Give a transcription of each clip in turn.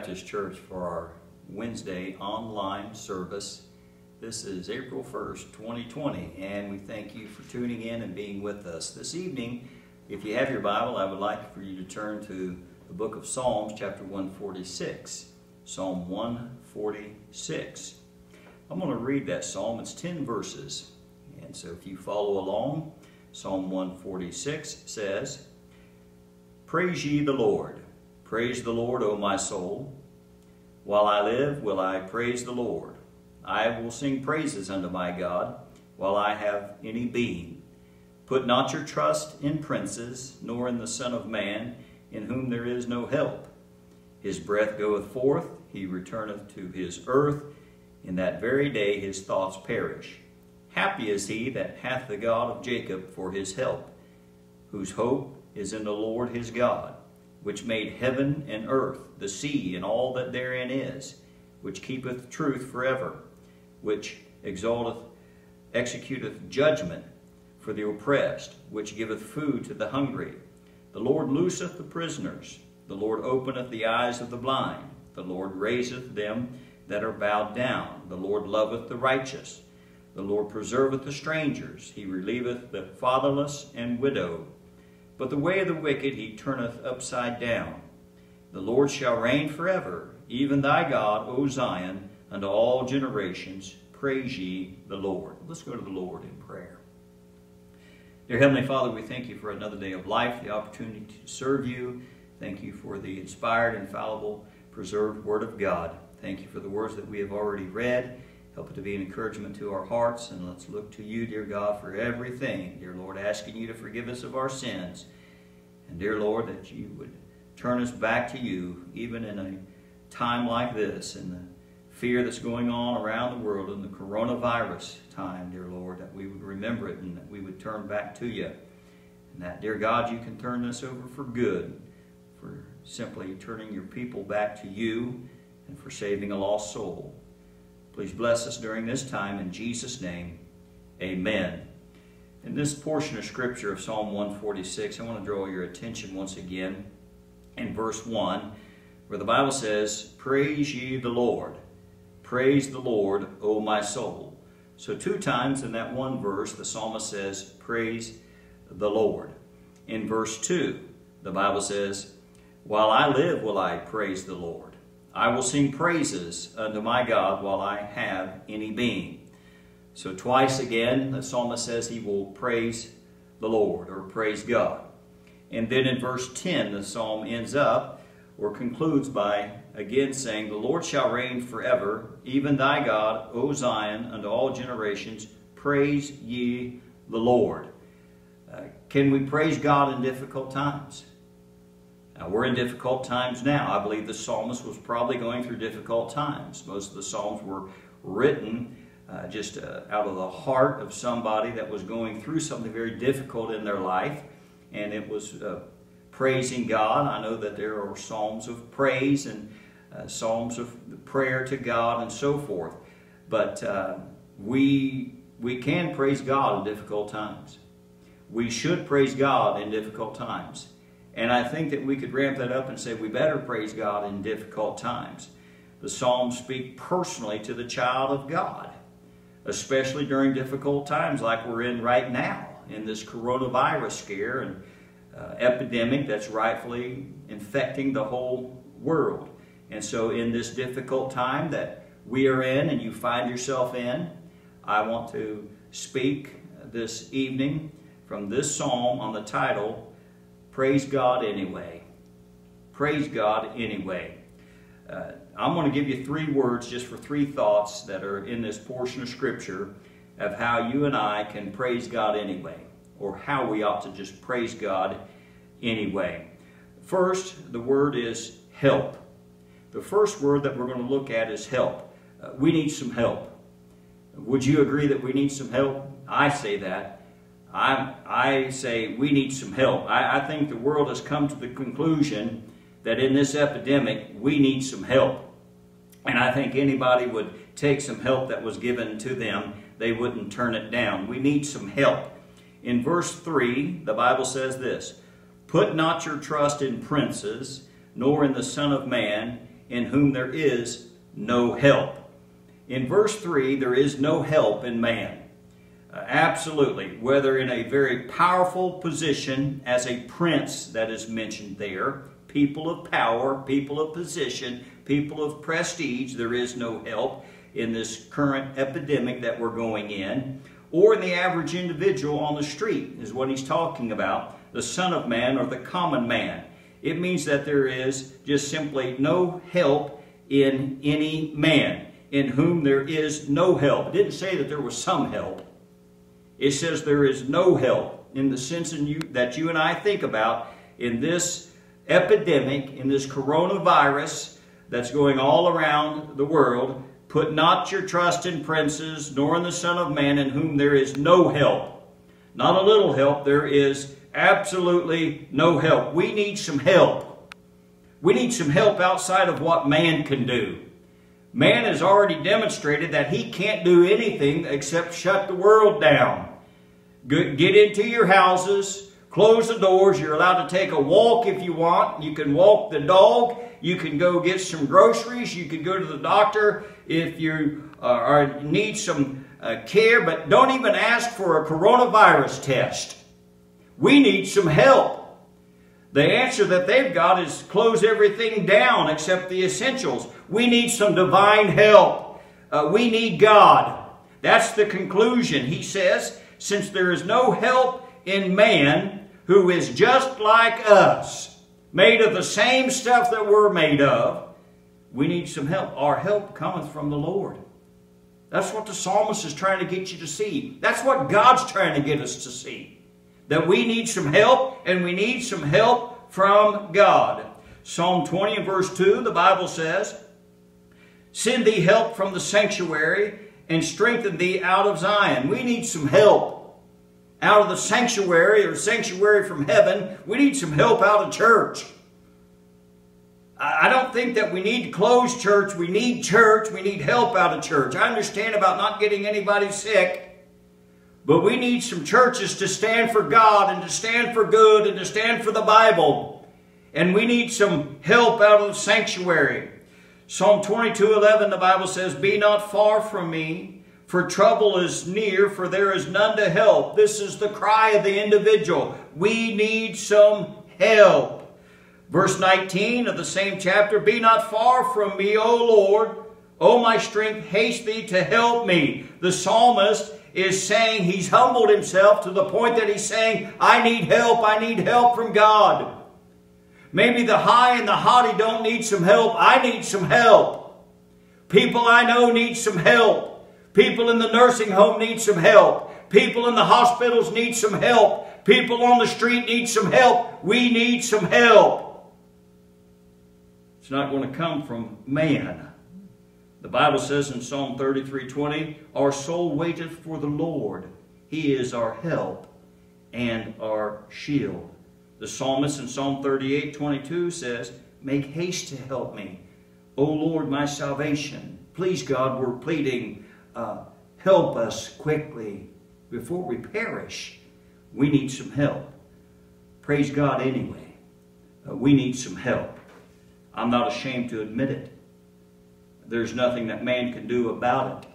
Baptist Church for our Wednesday online service. This is April 1st, 2020, and we thank you for tuning in and being with us. This evening, if you have your Bible, I would like for you to turn to the book of Psalms, chapter 146. Psalm 146. I'm going to read that psalm. It's 10 verses. And so if you follow along, Psalm 146 says, Praise ye the Lord. Praise the Lord, O my soul. While I live, will I praise the Lord. I will sing praises unto my God while I have any being. Put not your trust in princes, nor in the Son of Man, in whom there is no help. His breath goeth forth, he returneth to his earth. In that very day his thoughts perish. Happy is he that hath the God of Jacob for his help, whose hope is in the Lord his God which made heaven and earth, the sea, and all that therein is, which keepeth truth forever, which exalteth, executeth judgment for the oppressed, which giveth food to the hungry. The Lord looseth the prisoners. The Lord openeth the eyes of the blind. The Lord raiseth them that are bowed down. The Lord loveth the righteous. The Lord preserveth the strangers. He relieveth the fatherless and widow. But the way of the wicked he turneth upside down. The Lord shall reign forever, even thy God, O Zion, unto all generations. Praise ye the Lord. Let's go to the Lord in prayer. Dear Heavenly Father, we thank you for another day of life, the opportunity to serve you. Thank you for the inspired, infallible, preserved Word of God. Thank you for the words that we have already read. Help it to be an encouragement to our hearts, and let's look to you, dear God, for everything. Dear Lord, asking you to forgive us of our sins. And dear Lord, that you would turn us back to you, even in a time like this, and the fear that's going on around the world in the coronavirus time, dear Lord, that we would remember it and that we would turn back to you. And that, dear God, you can turn this over for good, for simply turning your people back to you and for saving a lost soul. Please bless us during this time. In Jesus' name, amen. In this portion of Scripture of Psalm 146, I want to draw your attention once again in verse 1, where the Bible says, Praise ye the Lord. Praise the Lord, O my soul. So two times in that one verse, the psalmist says, Praise the Lord. In verse 2, the Bible says, While I live will I praise the Lord. I will sing praises unto my God while I have any being. So twice again, the psalmist says he will praise the Lord or praise God. And then in verse 10, the psalm ends up or concludes by again saying, The Lord shall reign forever, even thy God, O Zion, unto all generations. Praise ye the Lord. Uh, can we praise God in difficult times? Now, we're in difficult times now. I believe the psalmist was probably going through difficult times. Most of the psalms were written uh, just uh, out of the heart of somebody that was going through something very difficult in their life, and it was uh, praising God. I know that there are psalms of praise and uh, psalms of prayer to God and so forth, but uh, we we can praise God in difficult times. We should praise God in difficult times. And I think that we could ramp that up and say we better praise God in difficult times. The Psalms speak personally to the child of God, especially during difficult times like we're in right now in this coronavirus scare and uh, epidemic that's rightfully infecting the whole world. And so in this difficult time that we are in and you find yourself in, I want to speak this evening from this psalm on the title, Praise God anyway. Praise God anyway. Uh, I'm going to give you three words just for three thoughts that are in this portion of Scripture of how you and I can praise God anyway, or how we ought to just praise God anyway. First, the word is help. The first word that we're going to look at is help. Uh, we need some help. Would you agree that we need some help? I say that. I, I say we need some help. I, I think the world has come to the conclusion that in this epidemic, we need some help. And I think anybody would take some help that was given to them, they wouldn't turn it down. We need some help. In verse 3, the Bible says this Put not your trust in princes, nor in the Son of Man, in whom there is no help. In verse 3, there is no help in man. Uh, absolutely. Whether in a very powerful position as a prince that is mentioned there, people of power, people of position, people of prestige, there is no help in this current epidemic that we're going in, or in the average individual on the street, is what he's talking about, the Son of Man or the common man. It means that there is just simply no help in any man, in whom there is no help. It didn't say that there was some help. It says there is no help in the sense in you, that you and I think about in this epidemic, in this coronavirus that's going all around the world. Put not your trust in princes, nor in the Son of Man, in whom there is no help. Not a little help, there is absolutely no help. We need some help. We need some help outside of what man can do. Man has already demonstrated that he can't do anything except shut the world down. Get into your houses, close the doors. You're allowed to take a walk if you want. You can walk the dog. You can go get some groceries. You can go to the doctor if you uh, are, need some uh, care, but don't even ask for a coronavirus test. We need some help. The answer that they've got is close everything down except the essentials. We need some divine help. Uh, we need God. That's the conclusion. He says, since there is no help in man who is just like us, made of the same stuff that we're made of, we need some help. Our help cometh from the Lord. That's what the psalmist is trying to get you to see. That's what God's trying to get us to see. That we need some help, and we need some help from God. Psalm 20 and verse 2, the Bible says, Send thee help from the sanctuary and strengthen thee out of Zion. We need some help out of the sanctuary or sanctuary from heaven. We need some help out of church. I don't think that we need to close church. We need church. We need help out of church. I understand about not getting anybody sick, but we need some churches to stand for God and to stand for good and to stand for the Bible. And we need some help out of the sanctuary. Psalm 22 11, the Bible says, Be not far from me, for trouble is near, for there is none to help. This is the cry of the individual. We need some help. Verse 19 of the same chapter, Be not far from me, O Lord. O my strength, haste thee to help me. The psalmist is saying he's humbled himself to the point that he's saying, I need help, I need help from God. Maybe the high and the haughty don't need some help. I need some help. People I know need some help. People in the nursing home need some help. People in the hospitals need some help. People on the street need some help. We need some help. It's not going to come from man. The Bible says in Psalm 33:20, Our soul waiteth for the Lord. He is our help and our shield. The psalmist in Psalm 38 22 says, Make haste to help me, O Lord, my salvation. Please, God, we're pleading, uh, help us quickly before we perish. We need some help. Praise God anyway. Uh, we need some help. I'm not ashamed to admit it. There's nothing that man can do about it.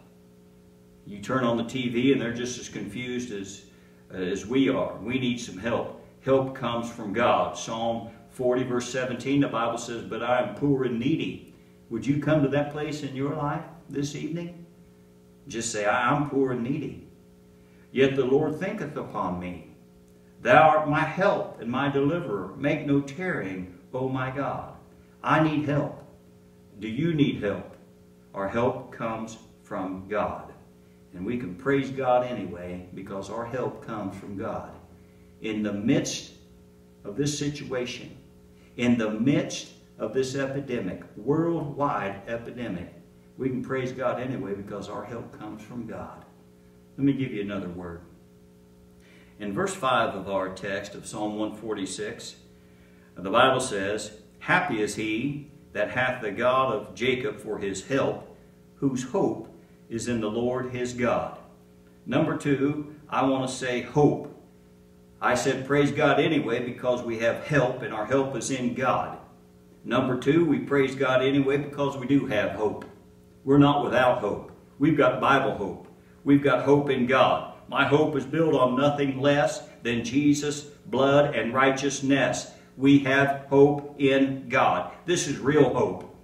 You turn on the TV and they're just as confused as, as we are. We need some help help comes from God. Psalm 40, verse 17, the Bible says, But I am poor and needy. Would you come to that place in your life this evening? Just say, I'm poor and needy. Yet the Lord thinketh upon me. Thou art my help and my deliverer. Make no tarrying, O my God. I need help. Do you need help? Our help comes from God. And we can praise God anyway because our help comes from God in the midst of this situation, in the midst of this epidemic, worldwide epidemic, we can praise God anyway because our help comes from God. Let me give you another word. In verse 5 of our text of Psalm 146, the Bible says, Happy is he that hath the God of Jacob for his help, whose hope is in the Lord his God. Number two, I want to say hope. I said praise God anyway because we have help and our help is in God. Number two, we praise God anyway because we do have hope. We're not without hope. We've got Bible hope. We've got hope in God. My hope is built on nothing less than Jesus' blood and righteousness. We have hope in God. This is real hope.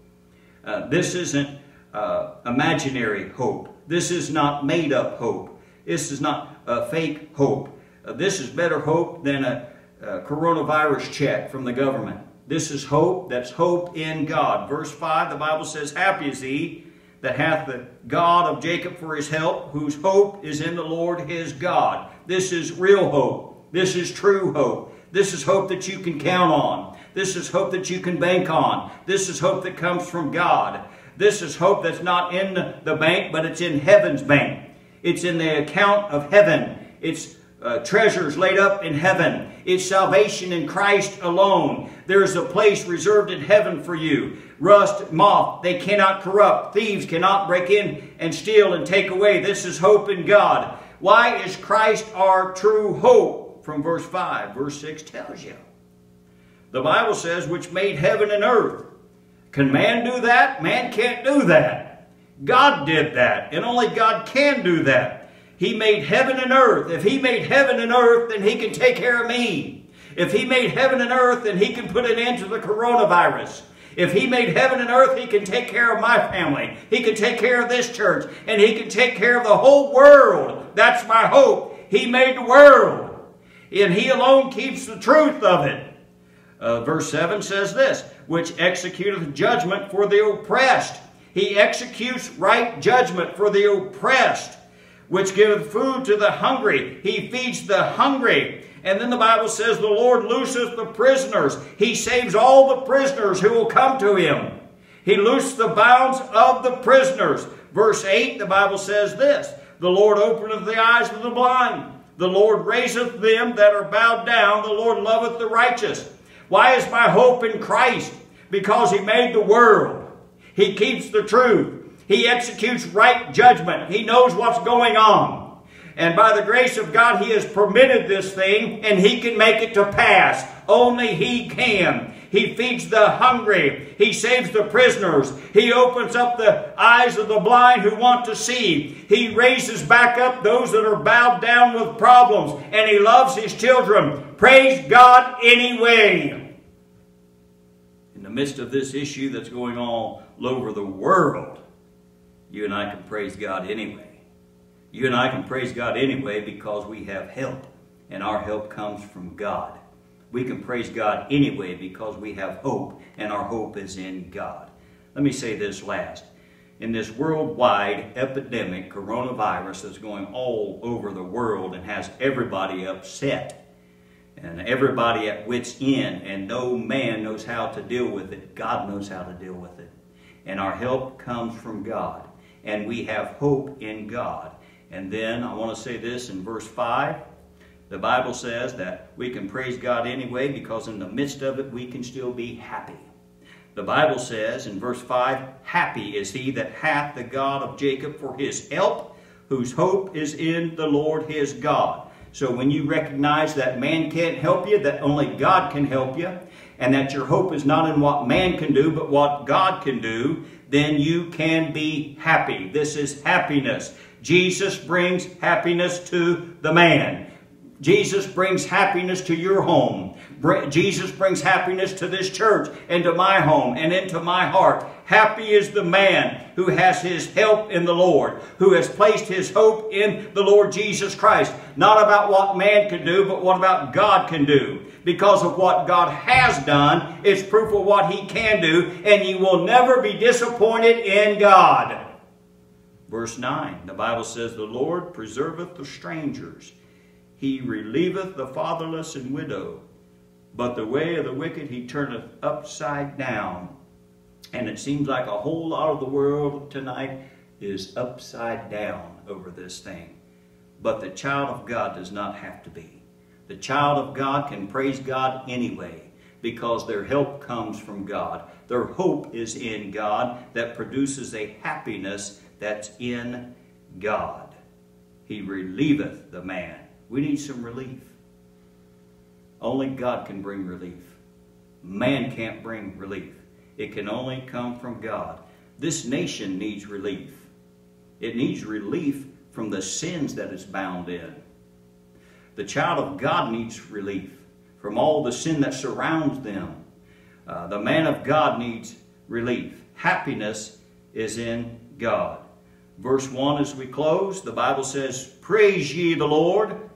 Uh, this isn't uh, imaginary hope. This is not made up hope. This is not a fake hope. Uh, this is better hope than a, a coronavirus check from the government. This is hope that's hope in God. Verse 5, the Bible says, Happy is he that hath the God of Jacob for his help, whose hope is in the Lord his God. This is real hope. This is true hope. This is hope that you can count on. This is hope that you can bank on. This is hope that comes from God. This is hope that's not in the bank, but it's in heaven's bank. It's in the account of heaven. It's uh, treasures laid up in heaven. It's salvation in Christ alone. There's a place reserved in heaven for you. Rust, moth, they cannot corrupt. Thieves cannot break in and steal and take away. This is hope in God. Why is Christ our true hope? From verse 5. Verse 6 tells you. The Bible says, which made heaven and earth. Can man do that? Man can't do that. God did that, and only God can do that. He made heaven and earth. If He made heaven and earth, then He can take care of me. If He made heaven and earth, then He can put an end to the coronavirus. If He made heaven and earth, He can take care of my family. He can take care of this church. And He can take care of the whole world. That's my hope. He made the world. And He alone keeps the truth of it. Uh, verse 7 says this, which executeth judgment for the oppressed. He executes right judgment for the oppressed, which giveth food to the hungry. He feeds the hungry. And then the Bible says, the Lord looseth the prisoners. He saves all the prisoners who will come to him. He loosed the bounds of the prisoners. Verse 8, the Bible says this, The Lord openeth the eyes of the blind. The Lord raiseth them that are bowed down. The Lord loveth the righteous. Why is my hope in Christ? Because He made the world. He keeps the truth. He executes right judgment. He knows what's going on. And by the grace of God, He has permitted this thing, and He can make it to pass. Only He can. He feeds the hungry. He saves the prisoners. He opens up the eyes of the blind who want to see. He raises back up those that are bowed down with problems. And He loves His children. Praise God anyway In the midst of this issue that's going on all over the world, you and I can praise God anyway. You and I can praise God anyway because we have help, and our help comes from God. We can praise God anyway because we have hope, and our hope is in God. Let me say this last. In this worldwide epidemic, coronavirus that's going all over the world and has everybody upset, and everybody at wit's end, and no man knows how to deal with it. God knows how to deal with it. And our help comes from God. And we have hope in God. And then I want to say this in verse 5. The Bible says that we can praise God anyway because in the midst of it we can still be happy. The Bible says in verse 5, Happy is he that hath the God of Jacob for his help, whose hope is in the Lord his God. So when you recognize that man can't help you, that only God can help you, and that your hope is not in what man can do, but what God can do, then you can be happy. This is happiness. Jesus brings happiness to the man. Jesus brings happiness to your home. Jesus brings happiness to this church and to my home and into my heart. Happy is the man who has his help in the Lord, who has placed his hope in the Lord Jesus Christ. Not about what man can do, but what about God can do. Because of what God has done, it's proof of what he can do, and you will never be disappointed in God. Verse 9, the Bible says, The Lord preserveth the strangers. He relieveth the fatherless and widow. But the way of the wicked he turneth upside down. And it seems like a whole lot of the world tonight is upside down over this thing. But the child of God does not have to be. The child of God can praise God anyway because their help comes from God. Their hope is in God that produces a happiness that's in God. He relieveth the man. We need some relief. Only God can bring relief. Man can't bring relief. It can only come from God. This nation needs relief. It needs relief from the sins that it's bound in. The child of God needs relief from all the sin that surrounds them. Uh, the man of God needs relief. Happiness is in God. Verse 1 as we close, the Bible says, Praise ye the Lord.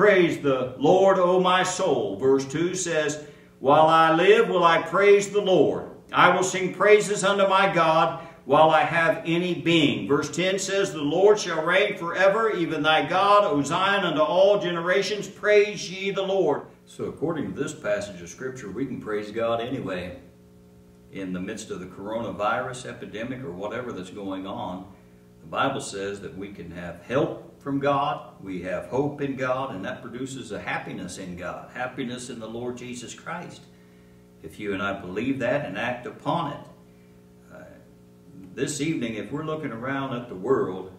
Praise the Lord, O my soul. Verse 2 says, While I live, will I praise the Lord. I will sing praises unto my God while I have any being. Verse 10 says, The Lord shall reign forever, even thy God, O Zion, unto all generations. Praise ye the Lord. So according to this passage of Scripture, we can praise God anyway. In the midst of the coronavirus epidemic or whatever that's going on, the Bible says that we can have help from God, we have hope in God, and that produces a happiness in God, happiness in the Lord Jesus Christ. If you and I believe that and act upon it, uh, this evening, if we're looking around at the world,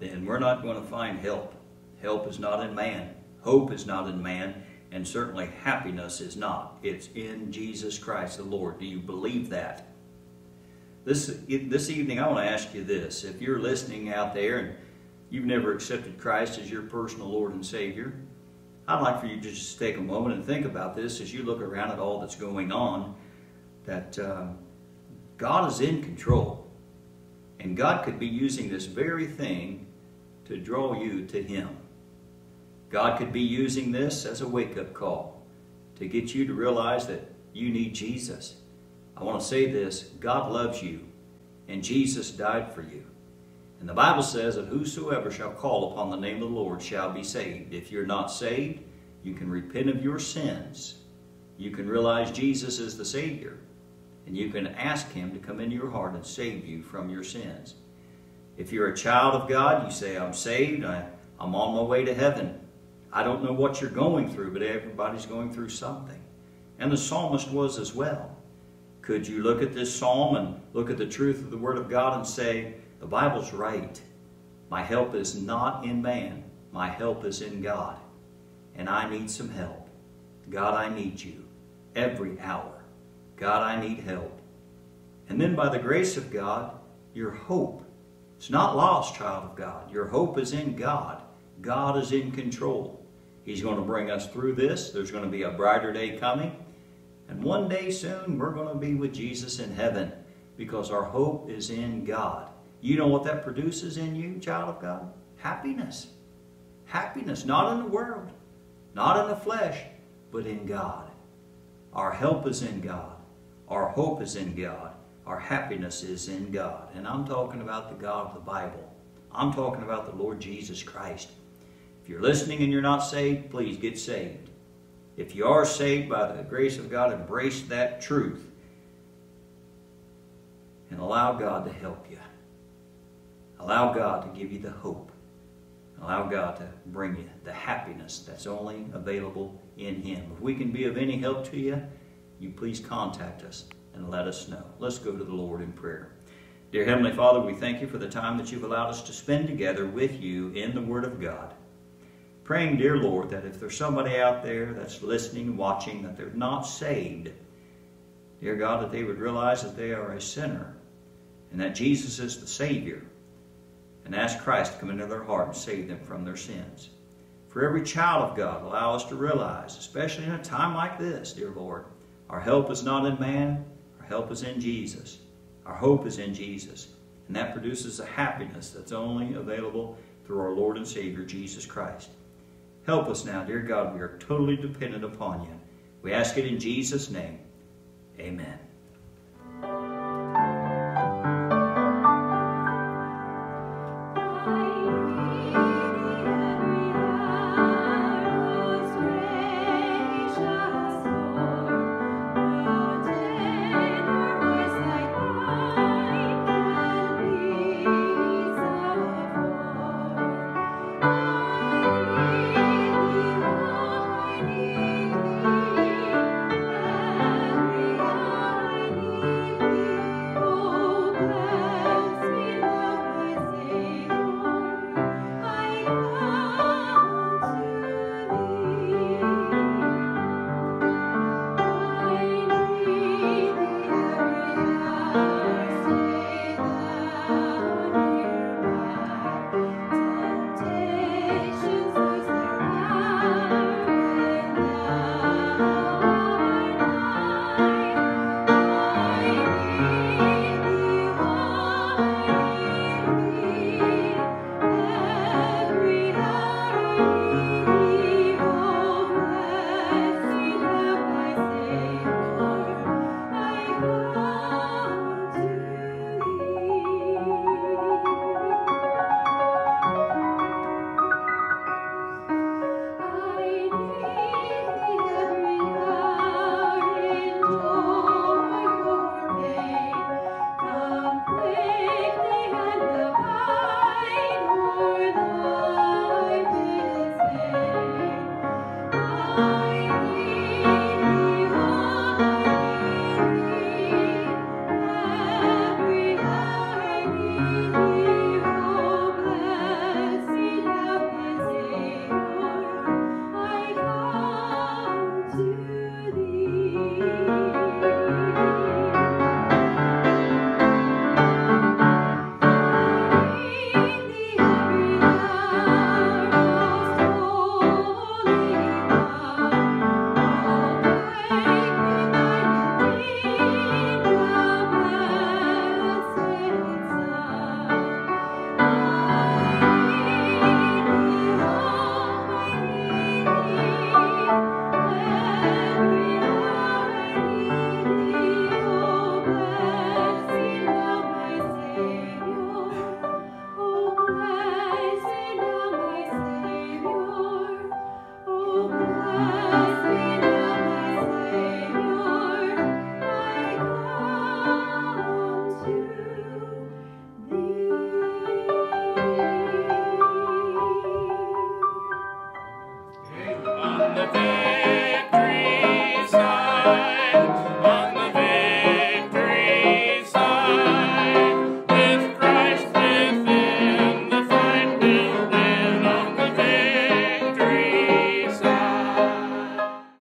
then we're not going to find help. Help is not in man. Hope is not in man. And certainly happiness is not. It's in Jesus Christ the Lord. Do you believe that? This, this evening, I want to ask you this. If you're listening out there and you've never accepted Christ as your personal Lord and Savior, I'd like for you to just take a moment and think about this as you look around at all that's going on, that uh, God is in control. And God could be using this very thing to draw you to Him. God could be using this as a wake-up call to get you to realize that you need Jesus. I want to say this, God loves you, and Jesus died for you. And the Bible says that whosoever shall call upon the name of the Lord shall be saved. If you're not saved, you can repent of your sins. You can realize Jesus is the Savior and you can ask Him to come into your heart and save you from your sins. If you're a child of God, you say, I'm saved, I, I'm on my way to heaven. I don't know what you're going through, but everybody's going through something. And the psalmist was as well. Could you look at this psalm and look at the truth of the Word of God and say, the Bible's right. My help is not in man. My help is in God. And I need some help. God, I need you every hour. God, I need help. And then by the grace of God, your hope. It's not lost, child of God. Your hope is in God. God is in control. He's going to bring us through this. There's going to be a brighter day coming. And one day soon, we're going to be with Jesus in heaven because our hope is in God. You know what that produces in you, child of God? Happiness. Happiness, not in the world, not in the flesh, but in God. Our help is in God. Our hope is in God. Our happiness is in God. And I'm talking about the God of the Bible. I'm talking about the Lord Jesus Christ. If you're listening and you're not saved, please get saved. If you are saved by the grace of God, embrace that truth and allow God to help you. Allow God to give you the hope. Allow God to bring you the happiness that's only available in Him. If we can be of any help to you, you please contact us and let us know. Let's go to the Lord in prayer. Dear Heavenly Father, we thank you for the time that you've allowed us to spend together with you in the Word of God. Praying, dear Lord, that if there's somebody out there that's listening, watching, that they're not saved, dear God, that they would realize that they are a sinner and that Jesus is the Savior and ask Christ to come into their heart and save them from their sins. For every child of God, allow us to realize, especially in a time like this, dear Lord, our help is not in man, our help is in Jesus. Our hope is in Jesus. And that produces a happiness that's only available through our Lord and Savior, Jesus Christ. Help us now, dear God. We are totally dependent upon you. We ask it in Jesus' name. Amen.